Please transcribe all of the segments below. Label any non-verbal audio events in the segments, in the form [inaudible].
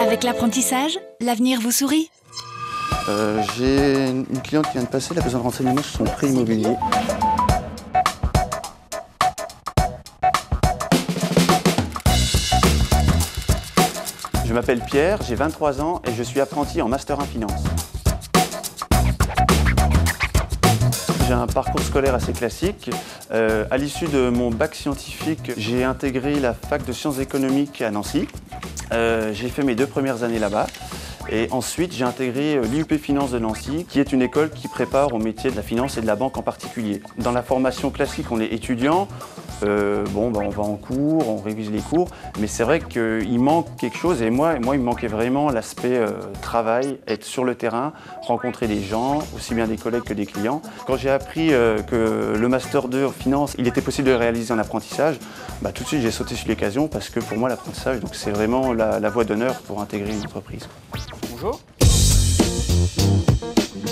Avec l'apprentissage, l'avenir vous sourit Euh, J'ai une cliente qui vient de passer, elle a besoin de renseignements sur son prêt immobilier. M'appelle Pierre, j'ai 23 ans et je suis apprenti en Master 1 Finance. J'ai un parcours scolaire assez classique. Euh, à l'issue de mon bac scientifique, j'ai intégré la fac de sciences économiques à Nancy. Euh, j'ai fait mes deux premières années là-bas. Et ensuite, j'ai intégré euh, l'IUP Finance de Nancy, qui est une école qui prépare au métier de la finance et de la banque en particulier. Dans la formation classique, on est étudiant. Euh, bon, bah, on va en cours, on révise les cours, mais c'est vrai qu'il manque quelque chose. Et moi, moi il me manquait vraiment l'aspect euh, travail, être sur le terrain, rencontrer des gens, aussi bien des collègues que des clients. Quand j'ai appris que le Master 2 en finance, il était possible de le réaliser en apprentissage, bah, tout de suite j'ai sauté sur l'occasion parce que pour moi, l'apprentissage, c'est vraiment la voie d'honneur pour intégrer une entreprise.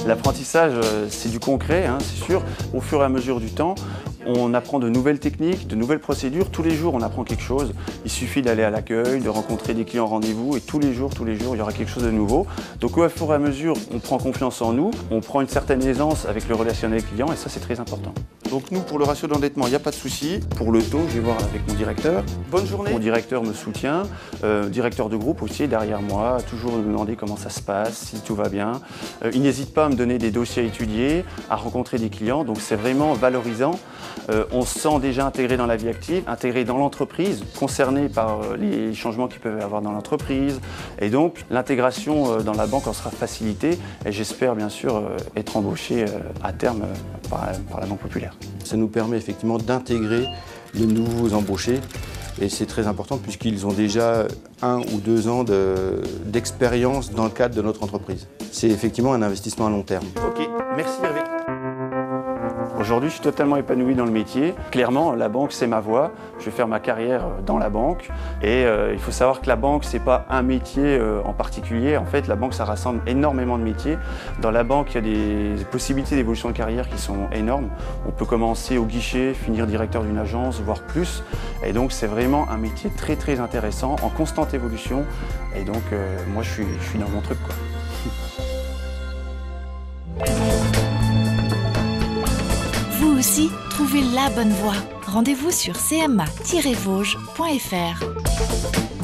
L'apprentissage, euh, c'est du concret, hein, c'est sûr. Au fur et à mesure du temps, on apprend de nouvelles techniques, de nouvelles procédures. Tous les jours, on apprend quelque chose. Il suffit d'aller à l'accueil, de rencontrer des clients rendez-vous, et tous les jours, tous les jours, il y aura quelque chose de nouveau. Donc, au fur et à mesure, on prend confiance en nous, on prend une certaine aisance avec le relationnel client, et ça, c'est très important. Donc, nous, pour le ratio d'endettement, il n'y a pas de souci. Pour le taux, je vais voir avec mon directeur. Bonne journée. Mon directeur me soutient, euh, directeur de groupe aussi est derrière moi, toujours me demander comment ça se passe, si tout va bien. Euh, il n'hésite pas à me donner des dossiers à étudier, à rencontrer des clients, donc c'est vraiment valorisant. Euh, on se sent déjà intégré dans la vie active, intégré dans l'entreprise, concerné par euh, les changements qu'il peut y avoir dans l'entreprise. Et donc l'intégration euh, dans la banque en sera facilitée et j'espère bien sûr être embauché à terme par, par la Banque Populaire. Ça nous permet effectivement d'intégrer les nouveaux embauchés et c'est très important puisqu'ils ont déjà un ou deux ans de- d'expérience dans le cadre de notre entreprise. C'est effectivement un investissement à long terme. Ok, merci Hervé. Aujourd'hui, je suis totalement épanoui dans le métier. Clairement, la banque, c'est ma voie. Je vais faire ma carrière euh, dans la banque. Et euh, il faut savoir que la banque, c'est pas un métier euh, en particulier. En fait, la banque, ça rassemble énormément de métiers. Dans la banque, il y a des possibilités d'évolution de carrière qui sont énormes. On peut commencer au guichet, finir directeur d'une agence, voire plus. Et donc, c'est vraiment un métier très, très intéressant, en constante évolution. Et donc, moi, je suis, dans mon truc. [laughs] Aussi, trouvez la bonne voie. Rendez-vous sur cma-vosges.fr.